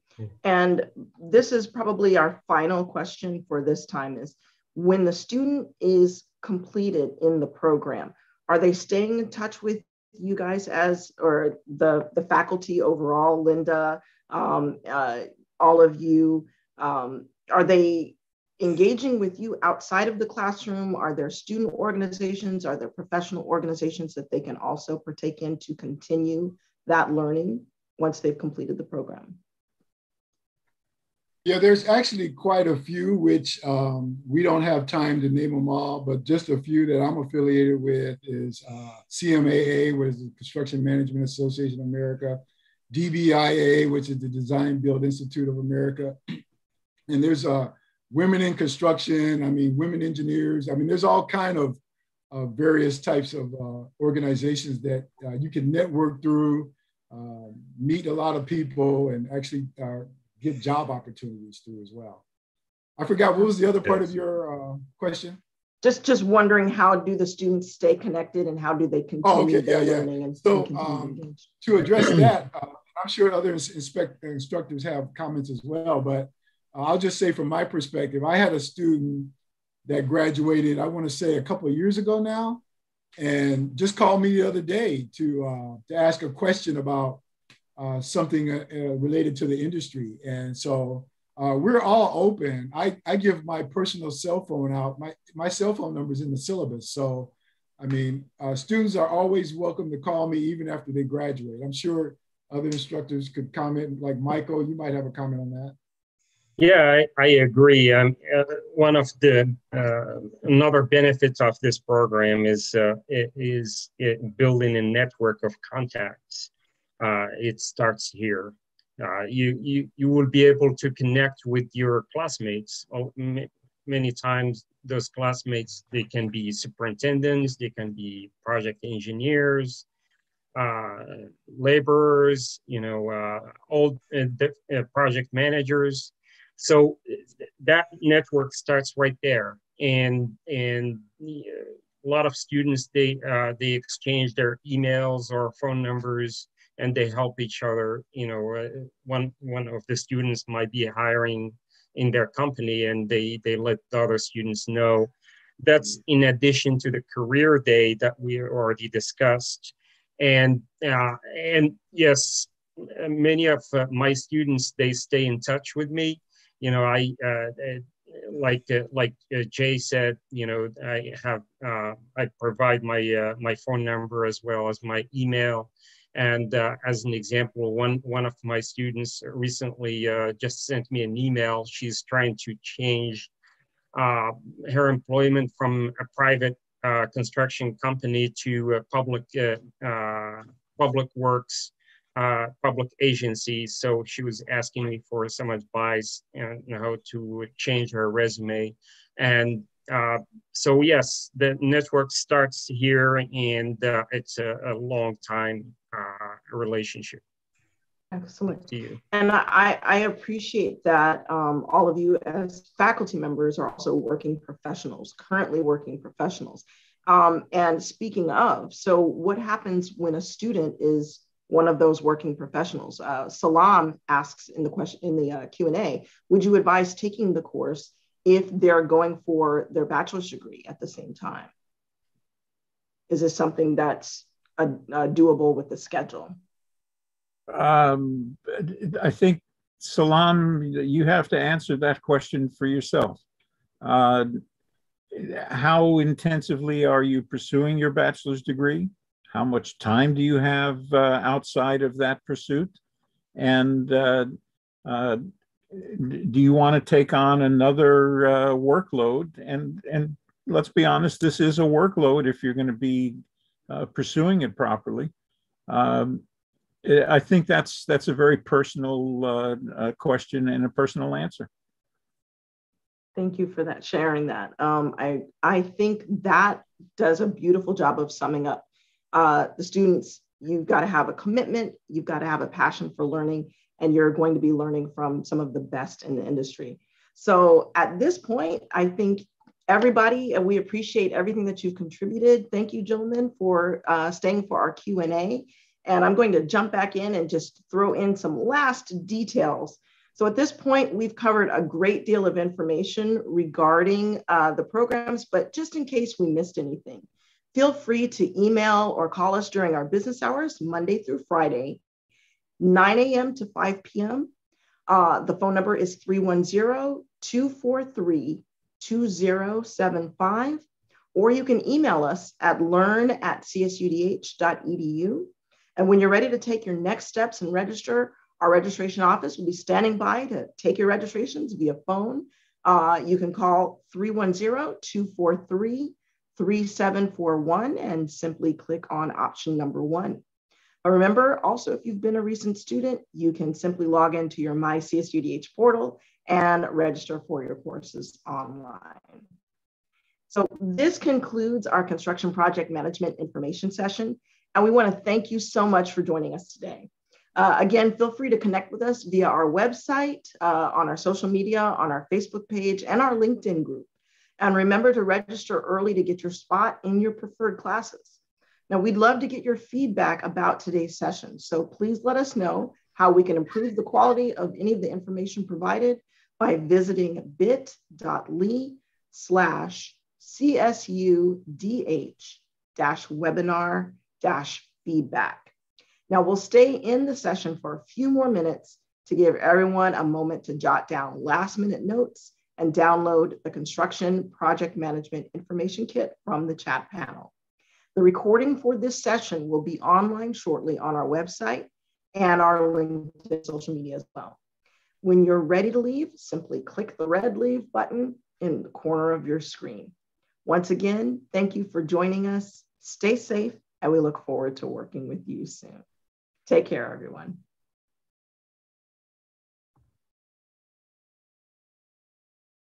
And this is probably our final question for this time: is when the student is completed in the program, are they staying in touch with you guys as, or the, the faculty overall, Linda, um, uh, all of you, um, are they engaging with you outside of the classroom? Are there student organizations? Are there professional organizations that they can also partake in to continue that learning once they've completed the program? Yeah, there's actually quite a few, which um, we don't have time to name them all, but just a few that I'm affiliated with is uh, CMAA, which is the Construction Management Association of America, DBIA, which is the Design Build Institute of America. And there's uh, Women in Construction, I mean, Women Engineers. I mean, there's all kind of uh, various types of uh, organizations that uh, you can network through, uh, meet a lot of people, and actually get job opportunities through as well. I forgot what was the other part of your uh, question. Just just wondering how do the students stay connected and how do they continue oh, okay. yeah, yeah. learning and so um, to address that, uh, I'm sure other inspect, instructors have comments as well, but uh, I'll just say from my perspective, I had a student that graduated, I want to say a couple of years ago now, and just called me the other day to uh, to ask a question about uh, something uh, uh, related to the industry. And so uh, we're all open. I, I give my personal cell phone out. My, my cell phone number is in the syllabus. So, I mean, students are always welcome to call me even after they graduate. I'm sure other instructors could comment, like Michael, you might have a comment on that. Yeah, I, I agree. Um, uh, one of the uh, another benefits of this program is uh, is building a network of contacts. Uh, it starts here. Uh, you you you will be able to connect with your classmates. Oh, many times, those classmates they can be superintendents, they can be project engineers, uh, laborers, you know, uh, old uh, project managers so that network starts right there, and and a lot of students they uh, they exchange their emails or phone numbers and they help each other. You know, uh, one one of the students might be hiring in their company, and they they let the other students know. That's in addition to the career day that we already discussed, and uh, and yes, many of uh, my students they stay in touch with me you know, I uh, uh, like uh, like uh, Jay said, you know, I have uh, I provide my my phone number as well as my email. And uh, as an example, one one of my students recently uh, just sent me an email. She's trying to change uh, her employment from a private construction company to a public public works uh, public agency. So she was asking me for some advice know, how to change her resume. And uh, so yes, the network starts here and uh, it's a, a, long time uh, relationship. Excellent. And I, I appreciate that um, all of you as faculty members are also working professionals, currently working professionals. Um, and speaking of, so what happens when a student is one of those working professionals. Uh, Salam asks in the question in the uh, Q and A, would you advise taking the course if they're going for their bachelor's degree at the same time? Is this something that's a, uh, a uh, doable with the schedule? Um, I think Salam, you have to answer that question for yourself. Uh, how intensively are you pursuing your bachelor's degree? How much time do you have uh, outside of that pursuit? And uh, uh, do you want to take on another uh, workload? And and let's be honest, this is a workload if you're going to be uh, pursuing it properly. Um, I think that's that's a very personal uh, question and a personal answer. Thank you for that sharing that. Um, I I think that does a beautiful job of summing up uh, the students, you've got to have a commitment, you've got to have a passion for learning, and you're going to be learning from some of the best in the industry. So at this point, I think everybody, and we appreciate everything that you've contributed. Thank you, gentlemen, for uh, staying for our Q&A. And I'm going to jump back in and just throw in some last details. So at this point, we've covered a great deal of information regarding uh, the programs, but just in case we missed anything, Feel free to email or call us during our business hours, Monday through Friday, 9 a.m. to 5 p.m. Uh, the phone number is 310 243 2075, or you can email us at learn at csudh.edu. And when you're ready to take your next steps and register, our registration office will be standing by to take your registrations via phone. Uh, you can call 310 243 3741 and simply click on option number one. But remember also, if you've been a recent student, you can simply log into your My CSUDH portal and register for your courses online. So this concludes our construction project management information session. And we wanna thank you so much for joining us today. Uh, again, feel free to connect with us via our website, uh, on our social media, on our Facebook page, and our LinkedIn group. And remember to register early to get your spot in your preferred classes. Now, we'd love to get your feedback about today's session. So please let us know how we can improve the quality of any of the information provided by visiting bit.ly slash csudh dash webinar dash feedback. Now we'll stay in the session for a few more minutes to give everyone a moment to jot down last minute notes and download the construction project management information kit from the chat panel. The recording for this session will be online shortly on our website and our LinkedIn social media as well. When you're ready to leave, simply click the red leave button in the corner of your screen. Once again, thank you for joining us. Stay safe, and we look forward to working with you soon. Take care, everyone.